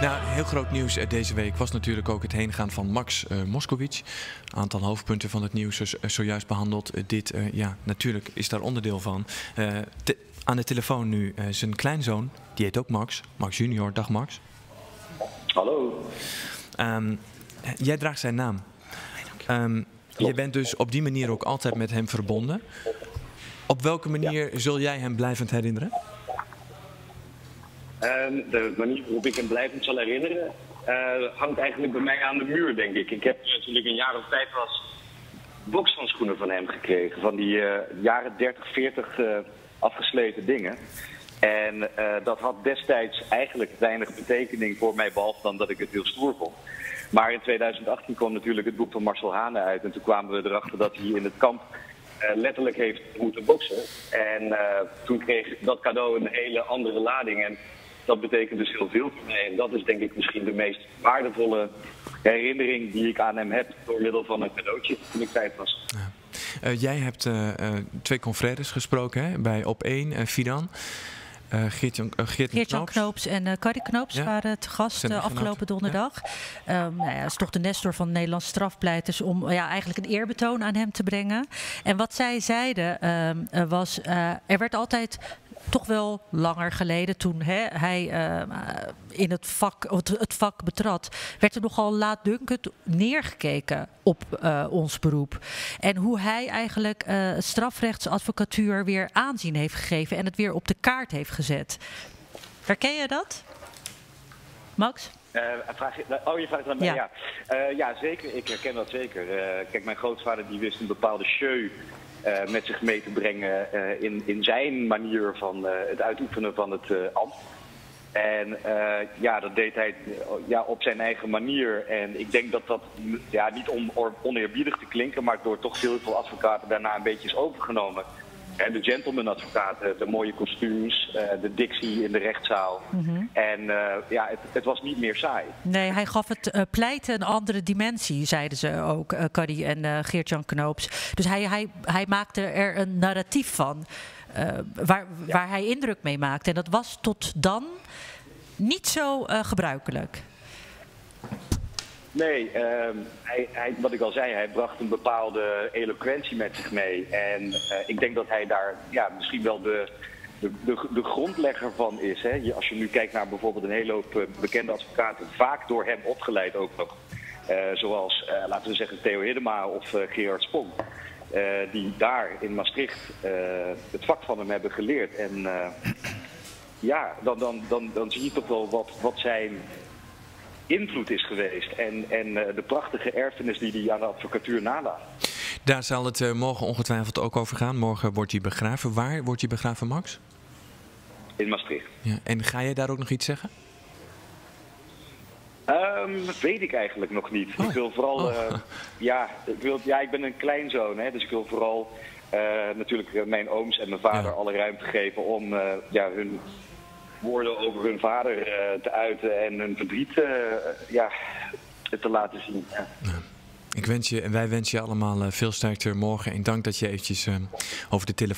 Nou, heel groot nieuws eh, deze week was natuurlijk ook het heengaan van Max uh, Moskowitz. Een aantal hoofdpunten van het nieuws is uh, zojuist behandeld. Uh, dit, ja, natuurlijk is daar onderdeel van. Te aan de telefoon nu zijn kleinzoon, die heet ook Max. Max junior. Dag Max. Hallo. Um, jij draagt zijn naam. Um, je bent dus op die manier ook altijd met hem verbonden. Op welke manier ja. zul jij hem blijvend herinneren? Uh, de manier waarop ik hem blijvend zal herinneren uh, hangt eigenlijk bij mij aan de muur, denk ik. Ik heb natuurlijk een jaar of vijf was bokshandschoenen van hem gekregen. Van die uh, jaren 30, 40 uh, afgesleten dingen. En dat had destijds eigenlijk weinig betekening voor mij, behalve dan dat ik het heel stoer vond. Maar in 2018 kwam natuurlijk het boek van Marcel Hane uit. En toen kwamen we erachter dat hij in het kamp letterlijk heeft moeten boksen. En toen kreeg dat cadeau een hele andere lading. En dat betekent dus heel veel voor mij. En dat is denk ik misschien de meest waardevolle herinnering die ik aan hem heb door middel van een cadeautje toen ik vijf was. Ja. Uh, jij hebt uh, uh, twee confrères gesproken hè? bij Op 1, Fidan. Uh, Geert-Jan Geert Geert Knoops. Knoops en uh, Carrie Knoops ja. waren te gast uh, afgelopen donderdag. Ja. Um, nou ja, is toch de Nestor van Nederlands strafpleiters om ja, eigenlijk een eerbetoon aan hem te brengen. En wat zij zeiden um, was, er werd altijd toch wel langer geleden, toen hè, hij uh, in het vak, het vak betrad, werd er nogal laatdunkend neergekeken op uh, ons beroep. En hoe hij eigenlijk uh, strafrechtsadvocatuur weer aanzien heeft gegeven en het weer op de kaart heeft gezet. Herken je dat, Max? Uh, vraag je, oh, je vraagt aan mij? Ja, ja. Uh, ja zeker. Ik herken dat zeker. Uh, kijk, mijn grootvader die wist een bepaalde show met zich mee te brengen in, in zijn manier van het uitoefenen van het ambt. En ja, dat deed hij ja, op zijn eigen manier. En ik denk dat dat, ja, niet om oneerbiedig te klinken, maar door toch heel veel advocaten daarna een beetje is overgenomen. En de gentleman-advocaten, de mooie kostuums, de dictie in de rechtszaal. Mm -hmm. En uh, ja, het, het, was niet meer saai. Nee, hij gaf het uh, pleiten een andere dimensie, zeiden ze ook, uh, Caddy en Geert-Jan Knoops. Dus hij, hij, hij maakte er een narratief van, waar, ja. waar hij indruk mee maakte. En dat was tot dan niet zo gebruikelijk. Nee, um, hij, hij, wat ik al zei, hij bracht een bepaalde eloquentie met zich mee. En uh, ik denk dat hij daar ja, misschien wel de, de, de, grondlegger van is. Hè? Als je nu kijkt naar bijvoorbeeld een hele hoop bekende advocaten, vaak door hem opgeleid ook nog. Uh, zoals, laten we zeggen, Theo Hiddema of Gerard Spong. die daar in Maastricht het vak van hem hebben geleerd. En ja, dan, dan, dan, dan zie je toch wel wat, wat zijn invloed is geweest. En, en uh, de prachtige erfenis die hij aan de advocatuur nalaat. Daar zal het uh, morgen ongetwijfeld ook over gaan. Morgen wordt hij begraven. Waar wordt hij begraven, Max? In Maastricht. Ja. En ga je daar ook nog iets zeggen? Um, weet ik eigenlijk nog niet. Oh. Ik wil vooral, oh. uh, ja, ik wil, ja, ik ben een kleinzoon, hè, dus ik wil vooral uh, natuurlijk mijn ooms en mijn vader ja. alle ruimte geven om uh, ja, hun woorden over hun vader uh, te uiten en hun verdriet uh, ja, te laten zien. Ja. Ik wens je en wij wensen je allemaal veel sterkte morgen en dank dat je eventjes over de telefoon.